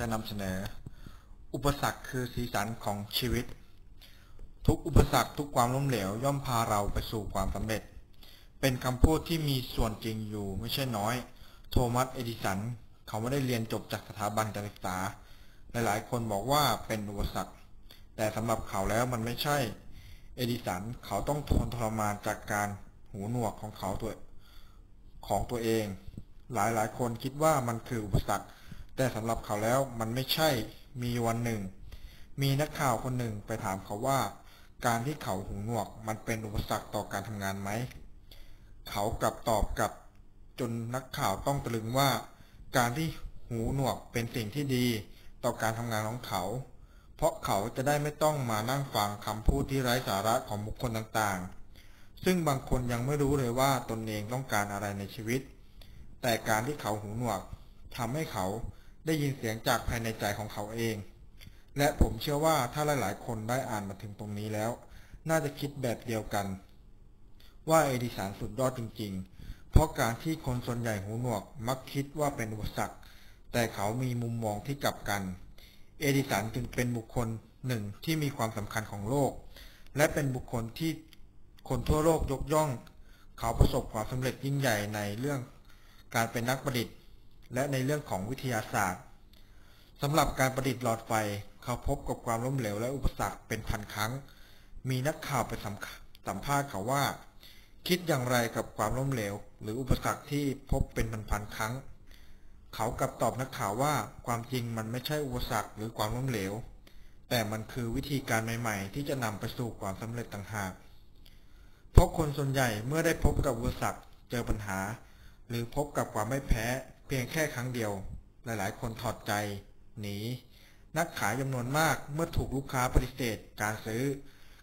จะนำเสนอ อุปสรรคคือสีสันของชีวิต ทุกอุปสรรคทุกความล้มเหลว ย่อมพาเราไปสู่ความสำเร็จ เป็นคำพูดที่มีส่วนจริงอยู่ไม่ใช่น้อย โทมัสเอดิสัน เขาไม่ได้เรียนจบจากสถาบันการศึกษา หลายๆ คนบอกว่าเป็นอุปสรรค แต่สำหรับเขาแล้วมันไม่ใช่ เอดิสันเขาต้องทนทรมานจากการหูหนวกของเขาตัวของตัวเอง หลายๆ คนคิดว่ามันคืออุปสรรค แต่สำหรับเขาแล้วมันไม่ใช่ มีวันหนึ่ง มีนักข่าวคนหนึ่งไปถามเขาว่า การที่เขาหูหนวกมันเป็นอุปสรรคต่อการทำงานไหม เขากลับตอบกลับจนนักข่าวต้องตะลึงว่า การที่หูหนวกเป็นสิ่งที่ดีต่อการทำงานของเขา เพราะเขาจะได้ไม่ต้องมานั่งฟังคำพูดที่ไร้สาระของบุคคลต่างๆ ซึ่งบางคนยังไม่รู้เลยว่าตนเองต้องการอะไรในชีวิต แต่การที่เขาหูหนวกทำให้เขา ได้ยินเสียงจากภายในใจของเขาเอง และผมเชื่อว่าถ้าหลาย ๆ คนได้อ่านมาถึงตรงนี้แล้ว น่าจะคิดแบบเดียวกัน ว่าเอดิสันสุดยอดจริง ๆ เพราะการที่คนส่วนใหญ่หูหนวกมักคิดว่าเป็นอุปสรรคแต่เขามีมุมมองที่กลับกัน เอดิสันจึงเป็นบุคคลหนึ่งที่มีความสำคัญของโลก และเป็นบุคคลที่คนทั่วโลกยกย่อง เขาประสบความสำเร็จยิ่งใหญ่ในเรื่องการเป็นนักประดิษฐ์ และในเรื่องของวิทยาศาสตร์สำหรับการประดิษฐ์หลอดไฟ เขาพบกับความล้มเหลวและอุปสรรคเป็นพันครั้ง มีนักข่าวไปสัมสมภาษณ์เขาว่า คิดอย่างไรกับความล้มเหลว หรืออุปสรรคที่พบเป็นพันๆครั้ง เขากลับตอบนักข่าวว่าความจริงมันไม่ใช่อุปสรรคหรือความล้มเหลว แต่มันคือวิธีการใหม่ ๆ ที่จะนำไปสู่ความสำเร็จต่างหาก เพราะคนส่วนใหญ่เมื่อได้พบกับอุปสรรคเจอปัญหา หรือพบกับความไม่แพ้ พียงแค่ครั้งเดียว หลายๆ คนถอดใจ หนี นักขายจำนวนมากเมื่อถูกลูกค้าปฏิเสธการซื้อ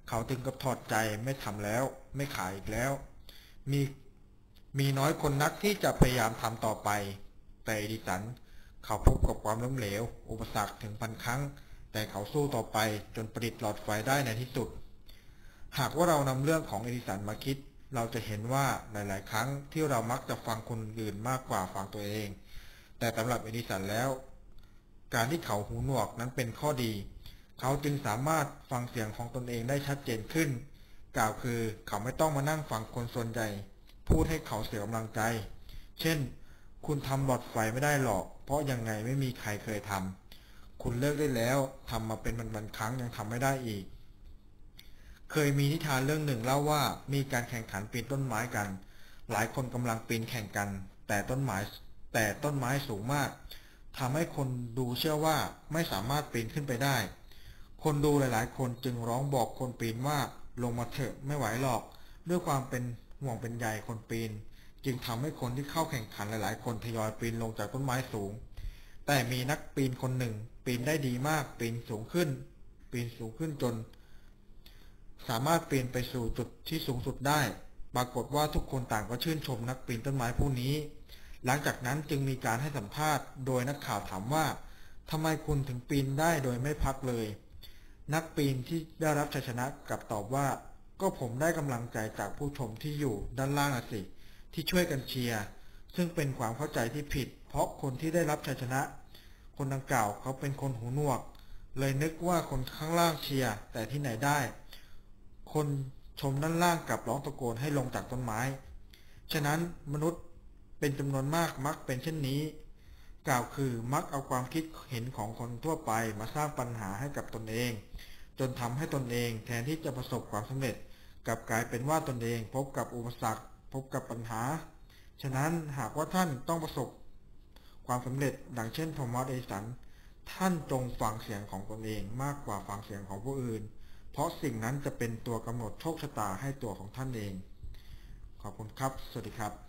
เขาถึงกับถอดใจไม่ทำแล้ว ไม่ขายอีกแล้ว มีมีน้อยคนนักที่จะพยายามทำต่อไป แต่อดิสัน เขาพบกับความล้มเหลว อุปสรรคถึงพันครั้ง แต่เขาสู้ต่อไปจนประดิษฐ์หลอดไฟได้ในที่สุด หากว่าเรานำเรื่องของเอดิสันมาคิดเราจะเห็นว่าหลาย ๆ ครั้งที่เรามักจะฟังคนอื่นมากกว่าฟังตัวเอง แต่สำหรับเอดิสันแล้ว การที่เขาหูหนวกนั้นเป็นข้อดี เขาจึงสามารถฟังเสียงของตนเองได้ชัดเจนขึ้น กล่าวคือเขาไม่ต้องมานั่งฟังคนส่วนใหญ่ พูดให้เขาเสียกำลังใจ เช่น คุณทำหลอดไฟไม่ได้หรอก เพราะยังไงไม่มีใครเคยทำคุณเลิกได้แล้วทำมาเป็นมันๆครั้งยังทำไม่ได้อีก เคยมีนิทานเรื่องหนึ่งเล่าว่ามีการแข่งขันปีนต้นไม้กัน หลายคนกำลังปีนแข่งกัน แต่ต้นไม้ แต่ต้นไม้สูงมากทำให้คนดูเชื่อว่าไม่สามารถปีนขึ้นไปได้ คนดูหลายๆ คนจึงร้องบอกคนปีนว่าลงมาเถอะไม่ไหวหรอก ด้วยความเป็นห่วงเป็นใยคนปีน จึงทำให้คนที่เข้าแข่งขันหลายๆ คนทยอยปีนลงจากต้นไม้สูง แต่มีนักปีนคนหนึ่ง ปีนได้ดีมากปีนสูงขึ้น ปีนสูงขึ้นจน สามารถปีนไปสู่จุดที่สูงสุดได้ ปรากฏว่าทุกคนต่างก็ชื่นชมนักปีนต้นไม้ผู้นี้ หลังจากนั้นจึงมีการให้สัมภาษณ์โดยนักข่าวถามว่าทำไมคุณถึงปีนได้โดยไม่พักเลย นักปีนที่ได้รับชัยชนะกลับตอบว่า ก็ผมได้กำลังใจจากผู้ชมที่อยู่ด้านล่างสิ ที่ช่วยกันเชียร์ซึ่งเป็นความเข้าใจที่ผิด เพราะคนที่ได้รับชัยชนะ คนดังกล่าวเขาเป็นคนหูหนวก เลยนึกว่าคนข้างล่างเชียร์แต่ที่ไหนได้ คนชมด้านล่างกลับร้องตะโกนให้ลงจากต้นไม้ ฉะนั้นมนุษย์ เป็นจำนวนมากมักเป็นเช่นนี้ กล่าวคือมักเอาความคิดเห็นของคนทั่วไปมาสร้างปัญหาให้กับตนเอง จนทำให้ตนเองแทนที่จะประสบความสำเร็จกลับกลายเป็นว่าตนเองพบกับอุปสรรค พบกับปัญหา ฉะนั้นหากว่าท่านต้องประสบความสำเร็จดังเช่นโทมัสเอสัน ท่านจงฟังเสียงของตนเองมากกว่าฟังเสียงของผู้อื่น เพราะสิ่งนั้นจะเป็นตัวกำหนดโชคชะตาให้ตัวของท่านเอง ขอบคุณครับ สวัสดีครับ